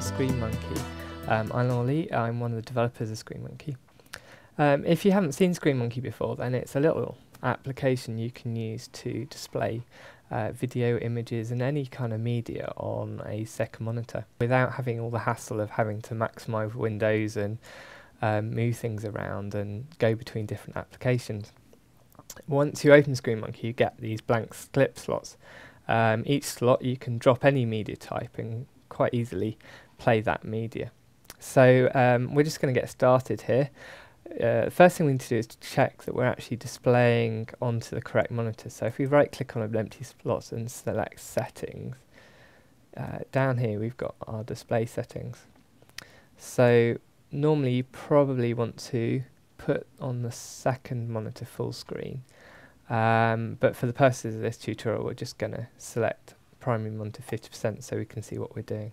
ScreenMonkey. Um, I'm Ollie, I'm one of the developers of ScreenMonkey. Um, if you haven't seen ScreenMonkey before, then it's a little application you can use to display uh, video, images, and any kind of media on a second monitor without having all the hassle of having to maximize windows and um, move things around and go between different applications. Once you open ScreenMonkey, you get these blank clip slots. Um, each slot you can drop any media type and quite easily play that media. So um, we're just going to get started here. Uh, first thing we need to do is to check that we're actually displaying onto the correct monitor. So if we right click on an empty slot and select settings, uh, down here we've got our display settings. So normally you probably want to put on the second monitor full screen. Um, but for the purposes of this tutorial, we're just going to select primary monitor 50% so we can see what we're doing.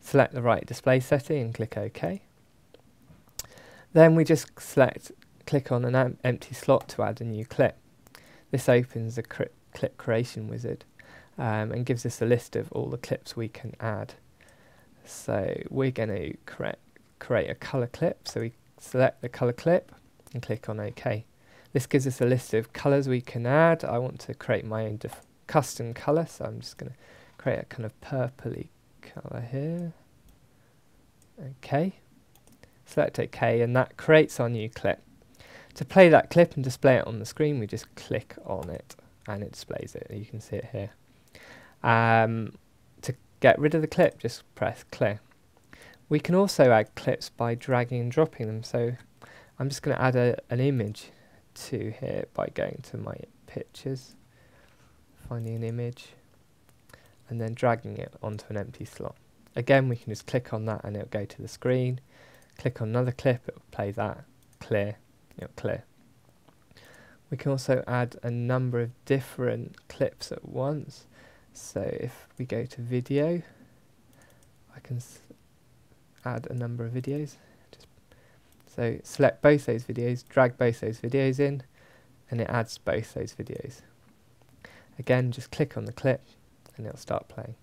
Select the right display setting and click OK. Then we just select, click on an empty slot to add a new clip. This opens the clip creation wizard um, and gives us a list of all the clips we can add. So we're going to create, create a color clip. So we select the color clip and click on OK. This gives us a list of colors we can add. I want to create my own custom color, so I'm just going to create a kind of purpley color here. OK. Select OK, and that creates our new clip. To play that clip and display it on the screen, we just click on it, and it displays it. You can see it here. Um, to get rid of the clip, just press clear. We can also add clips by dragging and dropping them. So I'm just going to add a, an image to here by going to my pictures, finding an image, and then dragging it onto an empty slot. Again, we can just click on that and it'll go to the screen. Click on another clip, it'll play that, clear, it'll clear. We can also add a number of different clips at once. So if we go to video, I can add a number of videos. Just so select both those videos, drag both those videos in, and it adds both those videos. Again, just click on the clip and it'll start playing.